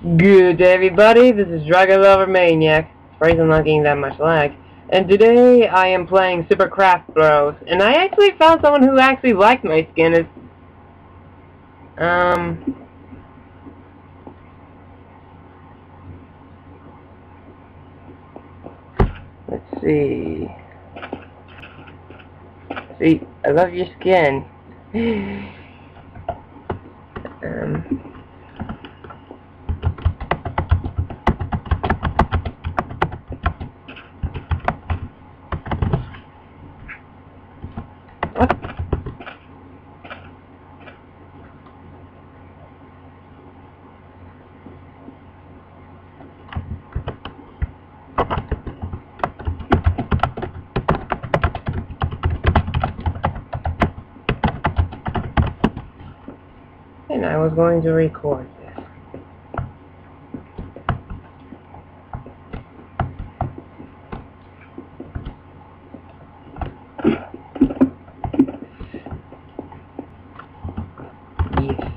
Good day everybody, this is Dragon Lover Maniak. Sorry I'm not getting that much lag. And today I am playing Super Craft Bros. And I actually found someone who actually liked my skin. It's, um... Let's see... See, I love your skin. um... and I was going to record this. Yes.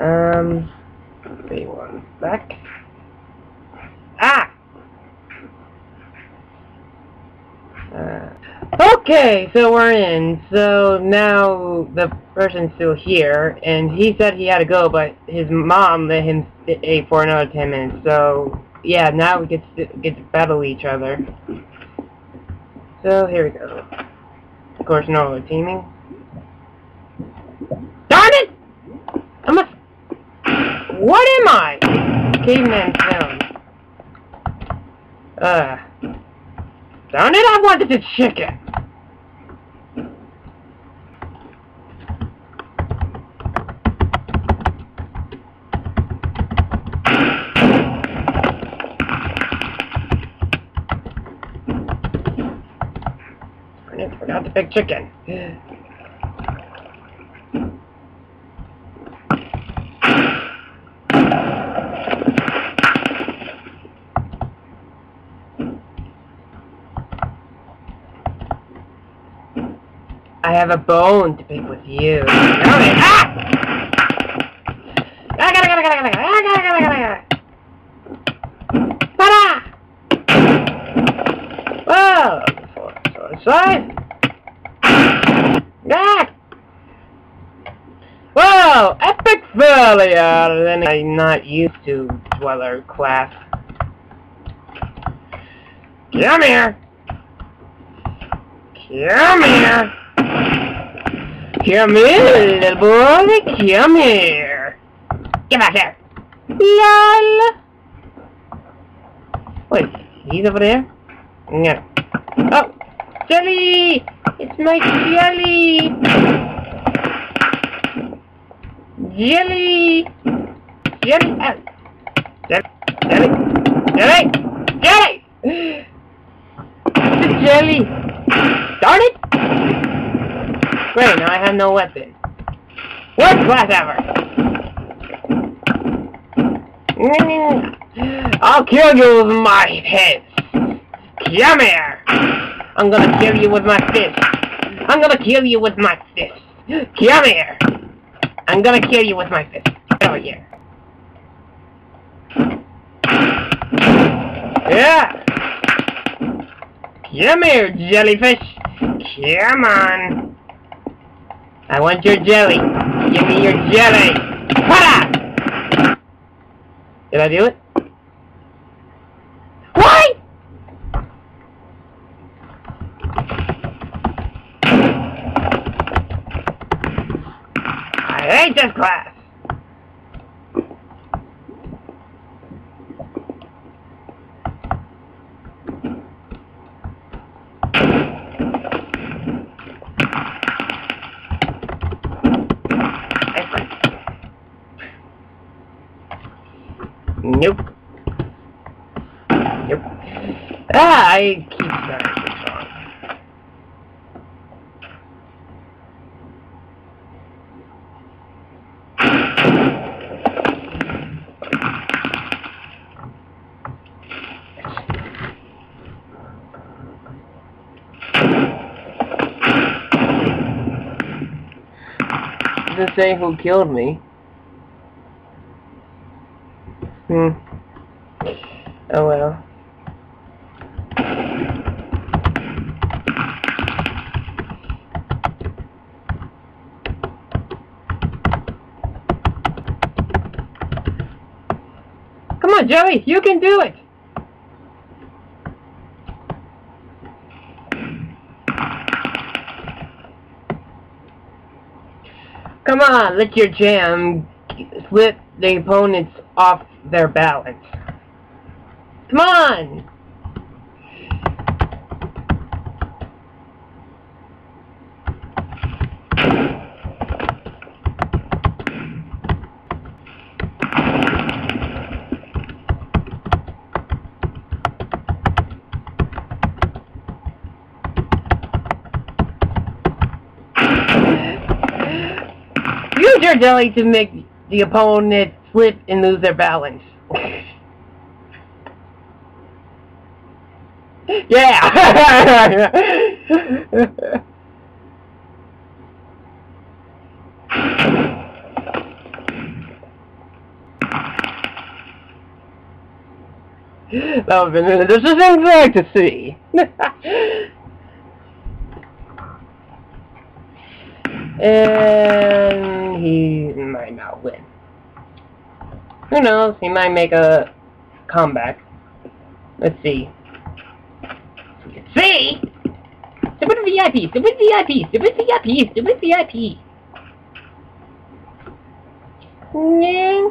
Um, Wait one back. Ah! Uh, okay, so we're in. So now the person's still here, and he said he had to go, but his mom let him stay for another 10 minutes. So, yeah, now we get to, get to battle each other. So, here we go. Of course, no teaming. Darn it! I'm a what am I? Caveman sound. Uh. Darn it, I wanted the chicken! Darn forgot the big chicken. I have a bone to pick with you. Okay. Ah! I so. Ah! Well, ah! epic failure than I'm not used to, Dweller class. Come here! Come here! Come here, little boy. Come here. Get back here. LOL. Wait, he's over there? No. Oh, jelly! It's my jelly! Jelly! Jelly! Oh. Jelly! Jelly! Jelly! Jelly! The jelly! Darn it! Great, now I have no weapon. Worst class ever! Mm. I'll kill you with my fist! Come here! I'm gonna kill you with my fist! I'm gonna kill you with my fist! Come here! I'm gonna kill you with my fist! Get over here! Yeah! Come here, jellyfish! Come on! I want your jelly. Give me your jelly. Pada! Did I do it? What? I hate this class. Nope. Nope. Ah, I keep trying switch on. the thing who killed me. Hmm. Oh well. Come on, Joey, you can do it! Come on, let your jam slip the opponents off their balance. Come on! Use your jelly to make the opponent slip and lose their balance. yeah! that would have been an interesting thing to see. and he might not win. Who knows? He might make a comeback. Let's see. Let's see. Stupid VIP, stupid VIP, stupid VIP, stupid VIP. Yeah.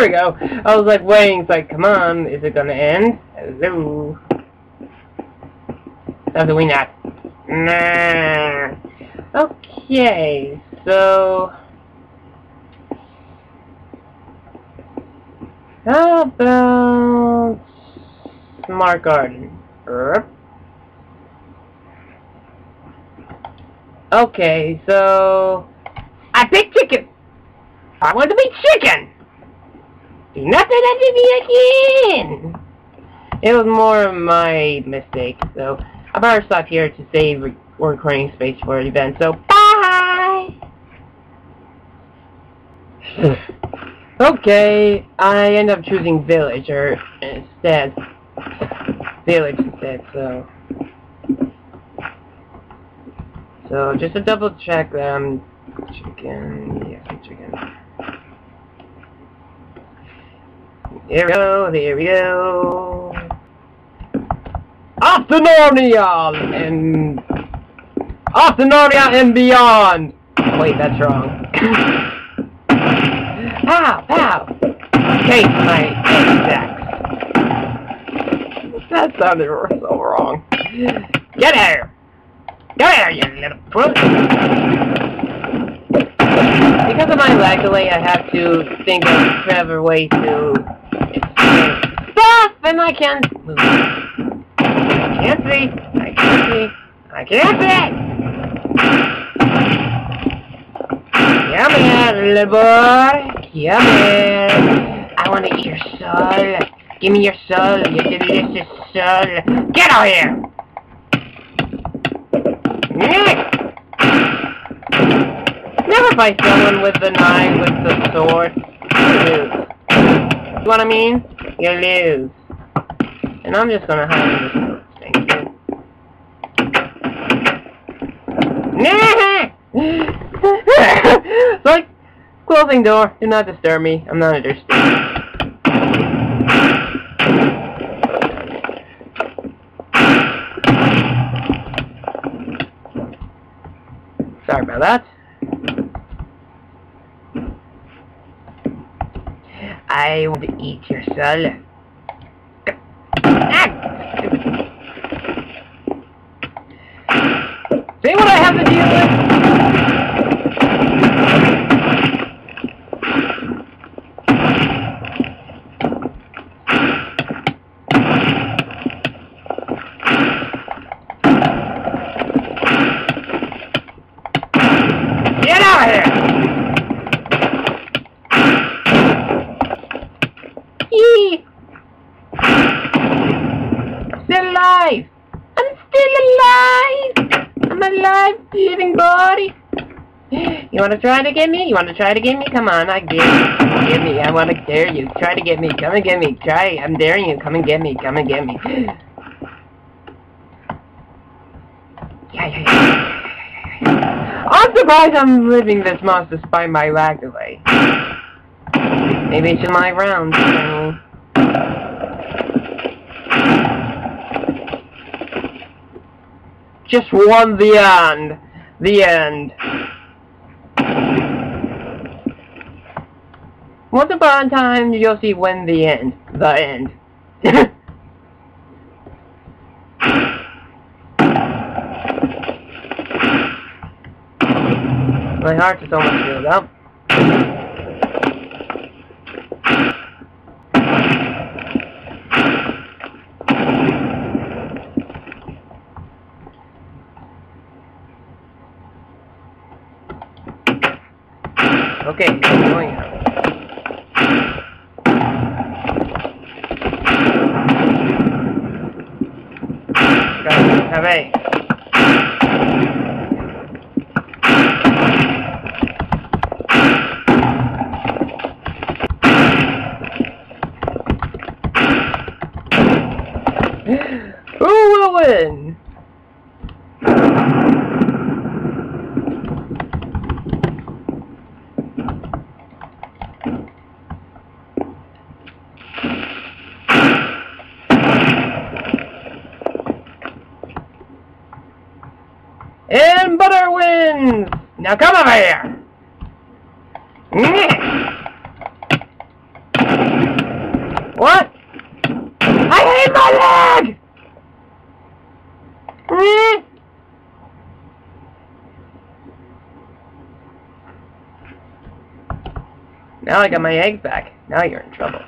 There we go. I was like waiting, it's like, come on, is it gonna end? Hello. Doesn't we not? Nah. Okay, so... How about... Smart Garden? Okay, so... I picked chicken! I want to be chicken! Do not say that to me again! It was more of my mistake, so I better stop here to save re recording space for the event, so bye! okay, I end up choosing Villager instead. Village instead, so... So, just to double check, um, chicken, yeah, chicken. There we go, there we go. To Narnia and to Narnia and beyond. Wait, that's wrong. pow, pow. Case my insects. That sounded so wrong. Get here. Get here, you little brute. Because of my lag delay, I have to think of clever way to Ah, stuff, and I can't move. I can't see. I can't see. I can't see. Come here, little boy. Come here. I want to eat your soul. Give me your soul, your delicious soul. Get out here. Never fight someone with the knife, with the sword. You know what I mean? You lose. And I'm just gonna hide this book. Thank you. it's like closing door. Do not disturb me. I'm not interested. Sorry about that. I to eat your soul. Ah! See what I have to deal with? alive! I'm still alive! I'm alive, living body! You wanna try to get me? You wanna try to get me? Come on, I dare. Get me. I wanna dare you. Try to get me. Come and get me. Try. I'm daring you. Come and get me. Come and get me. Yeah, yeah, yeah. I'm surprised I'm living this monster despite my lag delay. Maybe it's in my rounds. So. Just won the end. The end. Once upon a time, you'll see when the end. The end. My heart is almost filled up. também. Now come over here! What? I hate my leg! Now I got my eggs back. Now you're in trouble.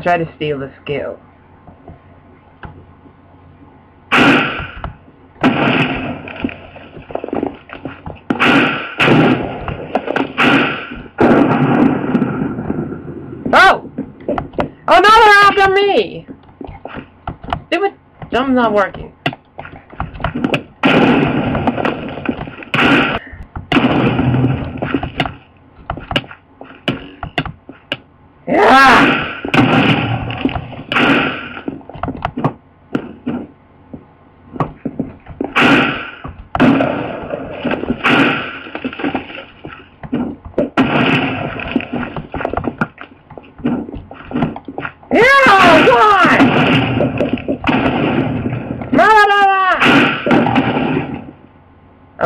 I'll try to steal the skill. Oh! Oh no, they're after me! It! Jump's not working. Yeah!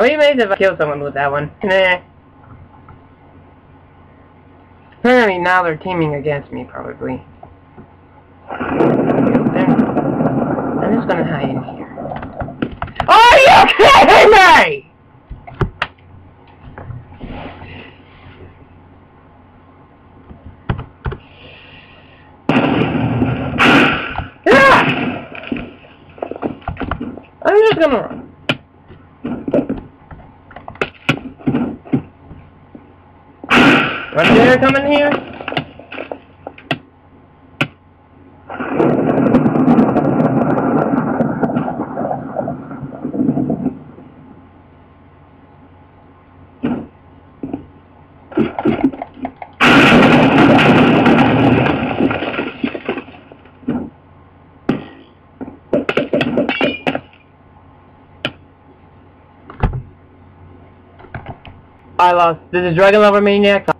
We may have killed someone with that one. Nah. Apparently now they're teaming against me, probably. I'm just gonna hide in here. Are you kidding me? Yeah! I'm just gonna Dare here? I lost. This is Dragon Lover Maniak.